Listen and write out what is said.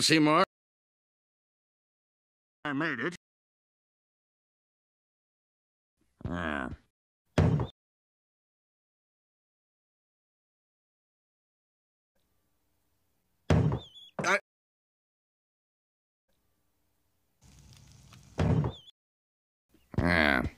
Seymour. I made it. Ah. I. Ah.